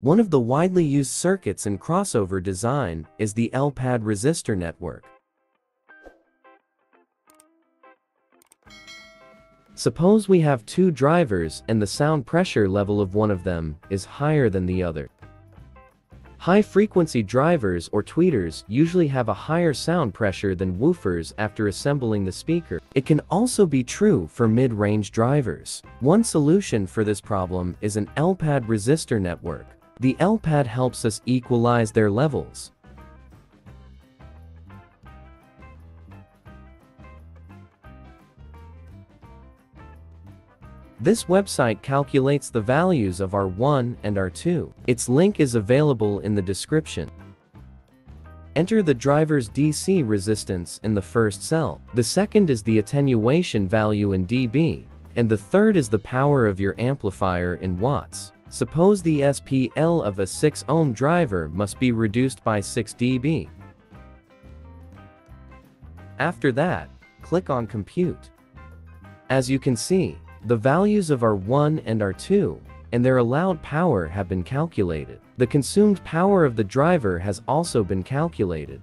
One of the widely used circuits in crossover design is the L-pad resistor network. Suppose we have two drivers and the sound pressure level of one of them is higher than the other. High-frequency drivers or tweeters usually have a higher sound pressure than woofers after assembling the speaker. It can also be true for mid-range drivers. One solution for this problem is an L-pad resistor network. The L-pad helps us equalize their levels. This website calculates the values of R1 and R2. Its link is available in the description. Enter the driver's DC resistance in the first cell. The second is the attenuation value in dB, and the third is the power of your amplifier in watts. Suppose the SPL of a 6 ohm driver must be reduced by 6 dB. After that, click on Compute. As you can see, the values of R1 and R2 and their allowed power have been calculated. The consumed power of the driver has also been calculated.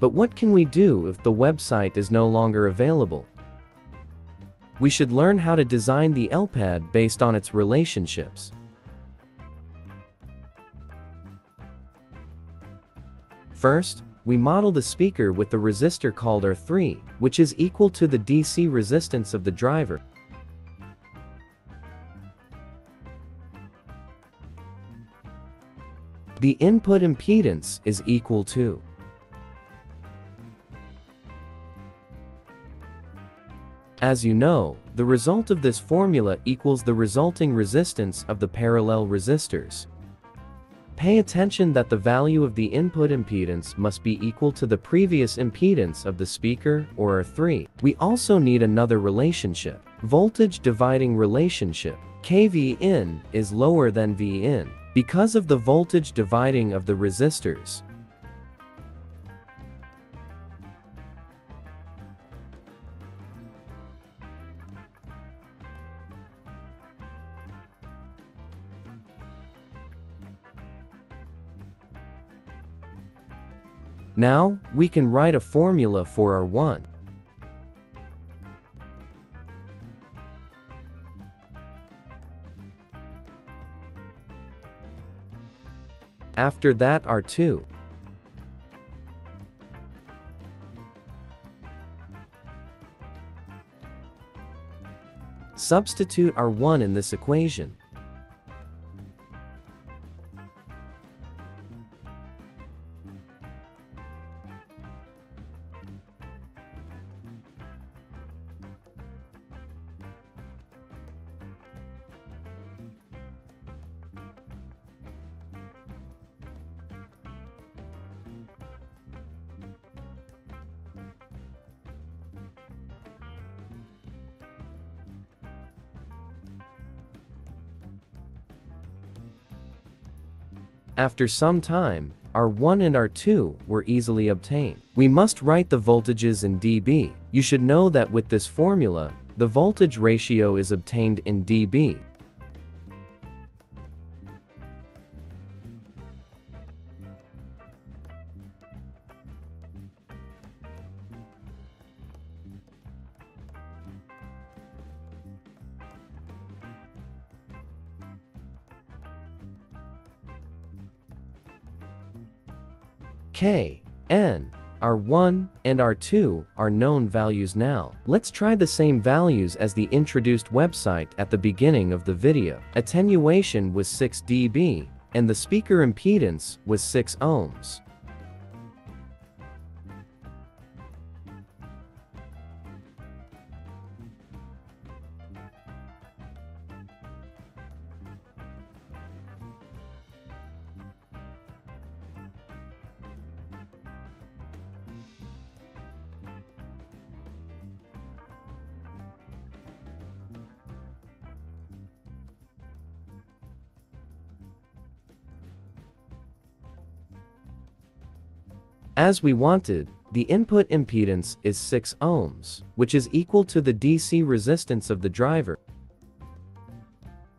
But what can we do if the website is no longer available? We should learn how to design the L-pad based on its relationships. First, we model the speaker with the resistor called R3, which is equal to the DC resistance of the driver. The input impedance is equal to As you know, the result of this formula equals the resulting resistance of the parallel resistors. Pay attention that the value of the input impedance must be equal to the previous impedance of the speaker or R3. We also need another relationship. Voltage dividing relationship. KV in is lower than V in because of the voltage dividing of the resistors. Now, we can write a formula for R1. After that R2. Substitute R1 in this equation. After some time, R1 and R2 were easily obtained. We must write the voltages in dB. You should know that with this formula, the voltage ratio is obtained in dB. K, N, R1, and R2 are known values now. Let's try the same values as the introduced website at the beginning of the video. Attenuation was 6 dB, and the speaker impedance was 6 ohms. As we wanted, the input impedance is 6 ohms, which is equal to the DC resistance of the driver.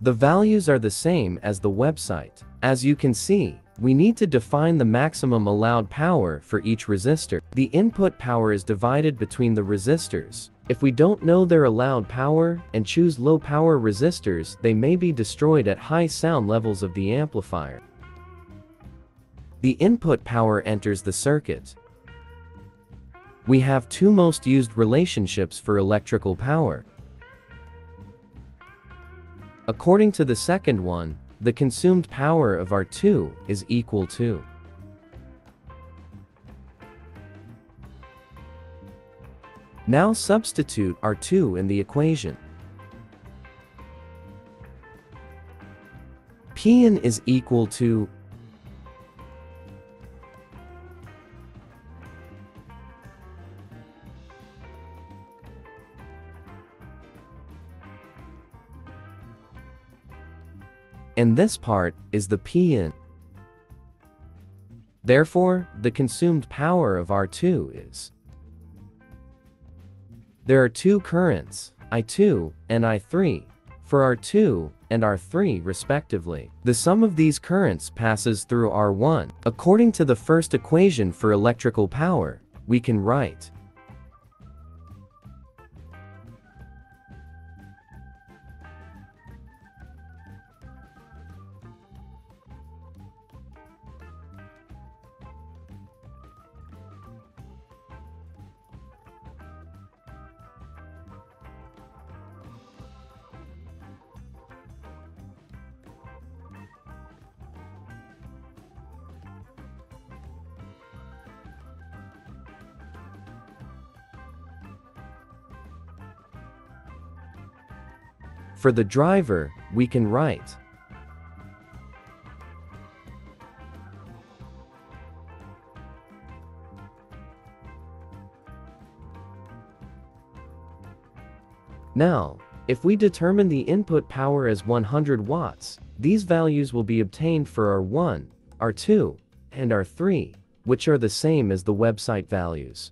The values are the same as the website. As you can see, we need to define the maximum allowed power for each resistor. The input power is divided between the resistors. If we don't know their allowed power and choose low power resistors, they may be destroyed at high sound levels of the amplifier. The input power enters the circuit. We have two most used relationships for electrical power. According to the second one, the consumed power of R2 is equal to Now substitute R2 in the equation. Pn is equal to and this part is the Pn. Therefore, the consumed power of R2 is there are two currents, I2 and I3, for R2 and R3 respectively. The sum of these currents passes through R1. According to the first equation for electrical power, we can write For the driver, we can write Now, if we determine the input power as 100 watts, these values will be obtained for R1, R2, and R3, which are the same as the website values.